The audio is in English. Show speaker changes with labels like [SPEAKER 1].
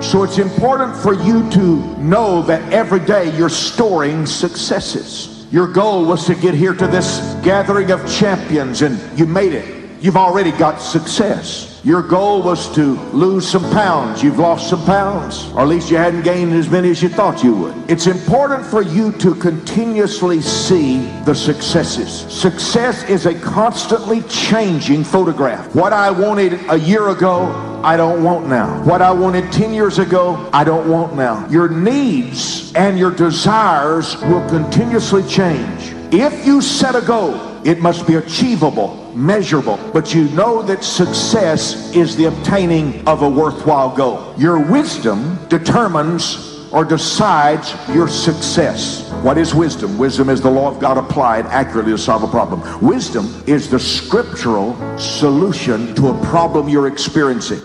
[SPEAKER 1] So it's important for you to know that every day you're storing successes. Your goal was to get here to this gathering of champions and you made it. You've already got success. Your goal was to lose some pounds. You've lost some pounds, or at least you hadn't gained as many as you thought you would. It's important for you to continuously see the successes. Success is a constantly changing photograph. What I wanted a year ago, I don't want now. What I wanted 10 years ago, I don't want now. Your needs and your desires will continuously change. If you set a goal, it must be achievable, measurable, but you know that success is the obtaining of a worthwhile goal. Your wisdom determines or decides your success. What is wisdom? Wisdom is the law of God applied accurately to solve a problem. Wisdom is the scriptural solution to a problem you're experiencing.